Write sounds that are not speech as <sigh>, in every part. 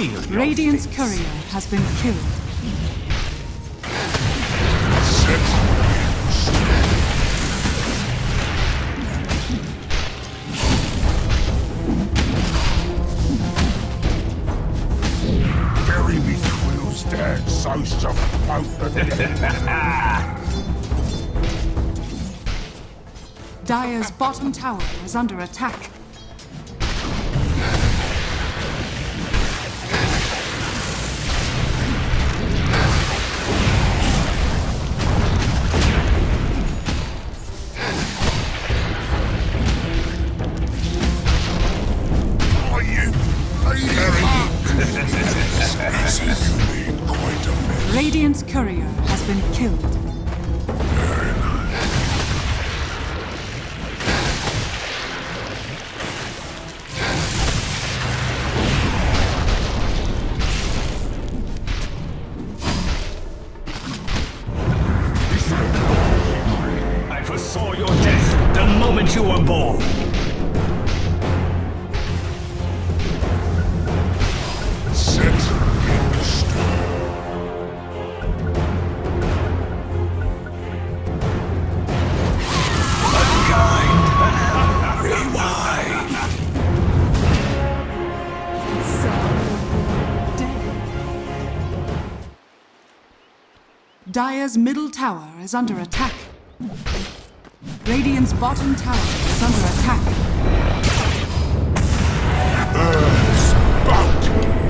Seal your Radiant's face. courier has been killed. Bury me quills dead, so shall both the <laughs> bottom tower is under attack. Dire's middle tower is under attack. Radiant's bottom tower is under attack. Earth's bounty.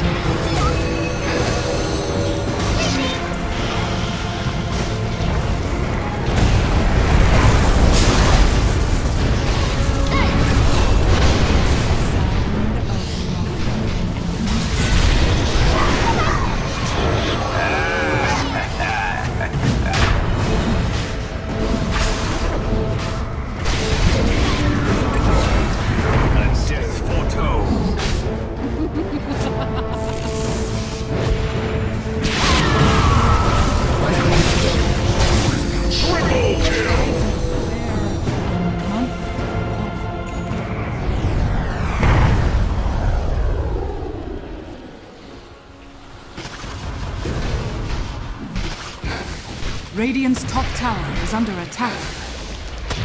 Radiant's top tower is under attack.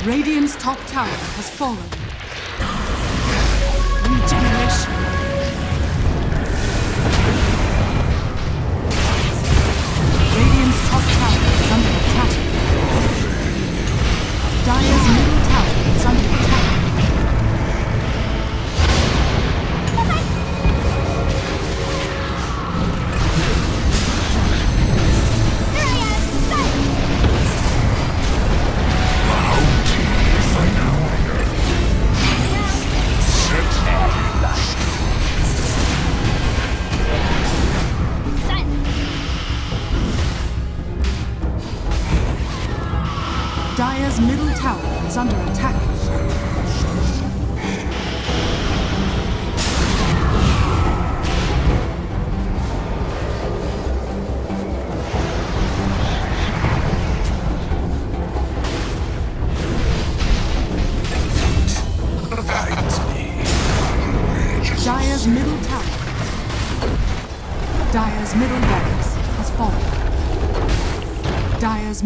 Radiant's top tower has fallen. Regeneration. Radiant's top tower is under attack. Dire's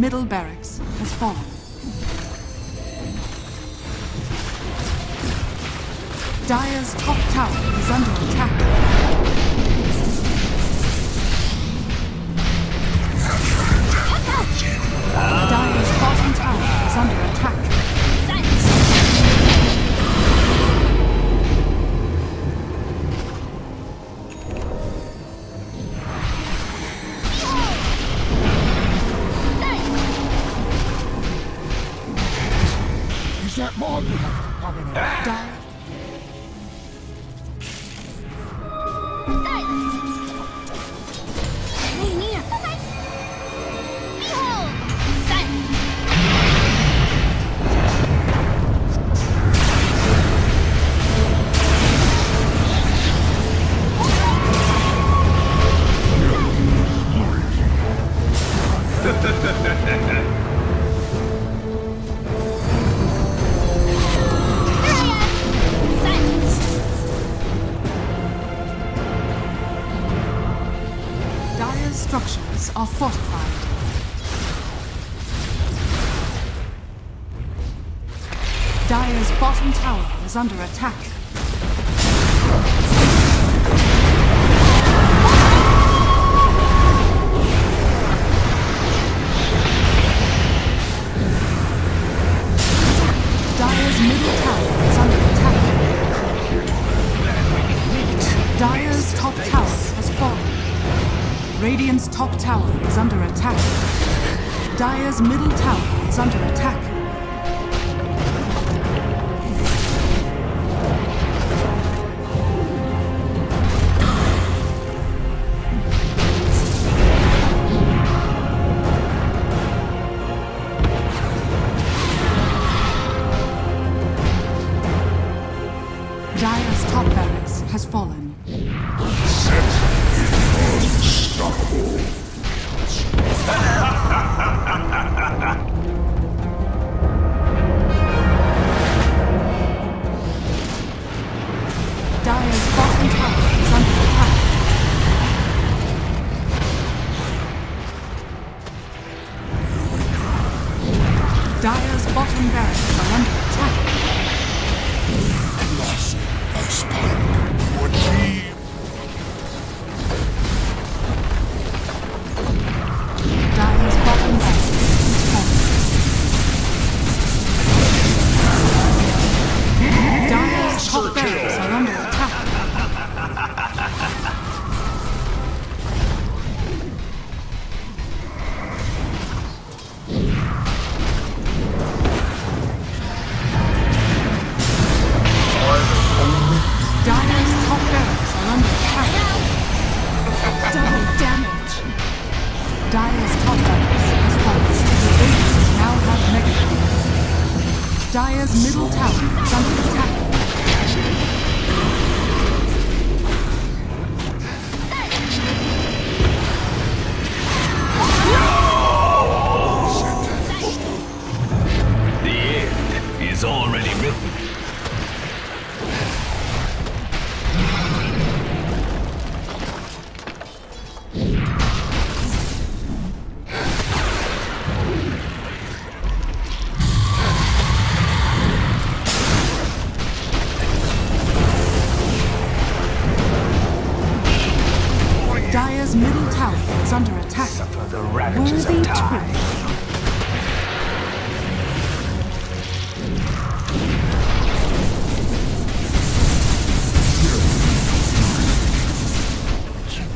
middle barracks has fallen. Dire's top tower is under attack. Dire's bottom tower is under attack. Is Dire's bottom tower is under attack. Dire's middle tower is under attack. Dire's top tower has fallen. Radiant's top tower is under attack. Dire's middle tower is under attack. Is under attack. Suffer the ravages Worthy of time.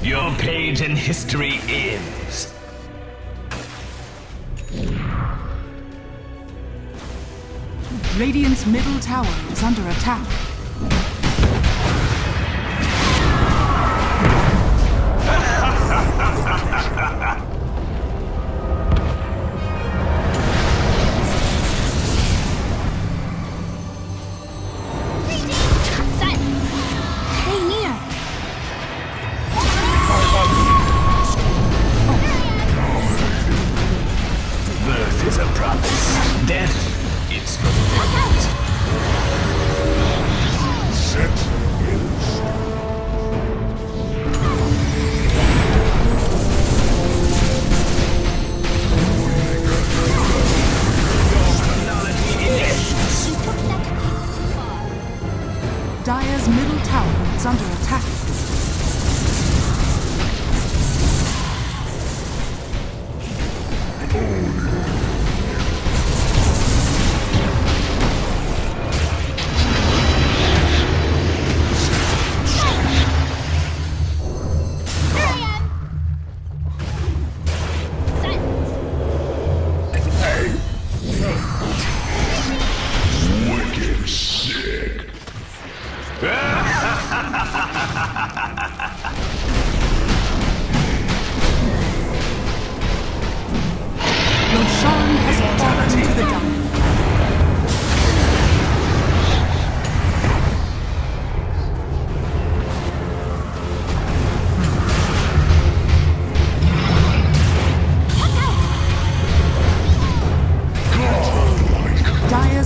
Your page in history ends. Radiant's middle tower is under attack. Is a promise. Death is fulfillment.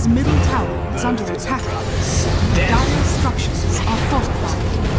Middle tower is under attack. Dire's structures are fortified.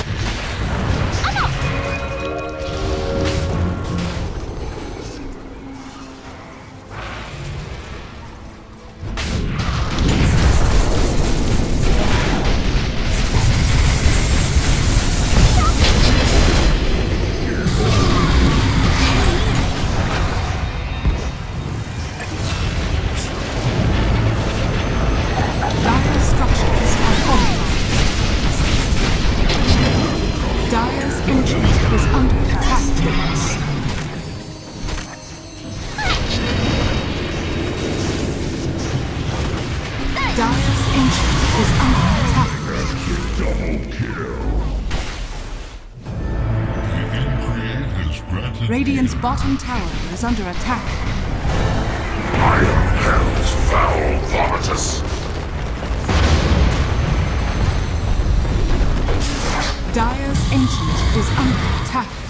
Radiant's bottom tower is under attack. I am hell's foul vomitus. Dire's ancient is under attack.